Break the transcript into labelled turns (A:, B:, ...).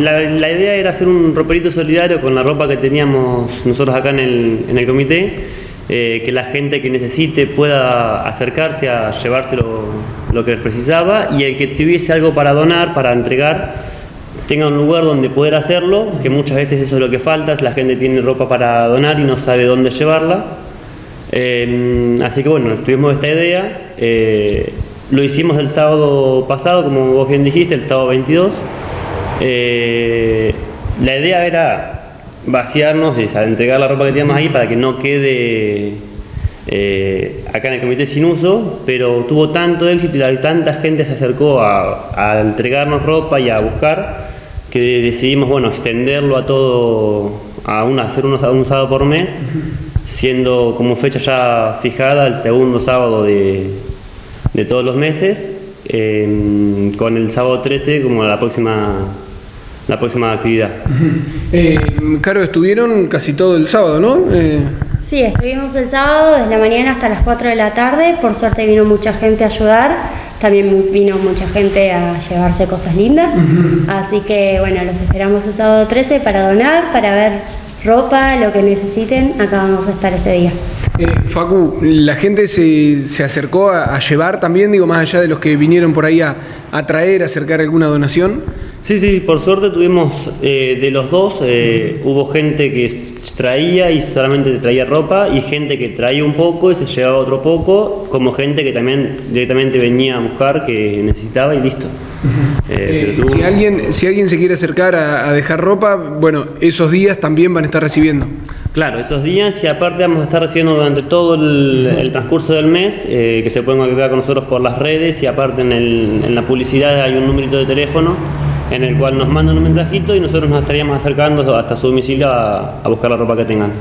A: La, idea era hacer un roperito solidario con la ropa que teníamos nosotros acá en el, comité, eh, que la gente que necesite pueda acercarse a llevarse lo, que precisaba y el que tuviese algo para donar, para entregar, tenga un lugar donde poder hacerlo, que muchas veces eso es lo que falta, la gente tiene ropa para donar y no sabe dónde llevarla. Eh, así que bueno, tuvimos esta idea, eh, lo hicimos el sábado pasado, como vos bien dijiste, el sábado 22. Eh, la idea era vaciarnos, y entregar la ropa que teníamos ahí para que no quede eh, acá en el comité sin uso, pero tuvo tanto éxito y tanta gente se acercó a, entregarnos ropa y a buscar que decidimos bueno extenderlo a todo, a una, hacer un sábado por mes, siendo como fecha ya fijada el segundo sábado de, todos los meses, eh, con el sábado 13 como la próxima la próxima actividad.
B: Eh, Caro, estuvieron casi todo el sábado, ¿no?
C: Eh... Sí, estuvimos el sábado desde la mañana hasta las 4 de la tarde. Por suerte vino mucha gente a ayudar. También vino mucha gente a llevarse cosas lindas. Así que bueno, los esperamos el sábado 13 para donar, para ver ropa, lo que necesiten. Acá vamos a estar ese día.
B: Eh, Facu, ¿la gente se, se acercó a, llevar también, digo, más allá de los que vinieron por ahí a, a traer, a acercar alguna donación?
A: Sí, sí, por suerte tuvimos eh, de los dos, eh, hubo gente que traía y solamente traía ropa y gente que traía un poco y se llevaba otro poco, como gente que también directamente venía a buscar que necesitaba y listo.
B: Eh, si, alguien, si alguien se quiere acercar a, dejar ropa, bueno, esos días también van a estar recibiendo.
A: Claro, esos días y aparte vamos a estar recibiendo durante todo el, transcurso del mes, que se pueden contactar con nosotros por las redes y aparte en, en la publicidad hay un numerito de teléfono en el cual nos mandan un mensajito y nosotros nos estaríamos acercando hasta su domicilio a buscar la ropa que tengan.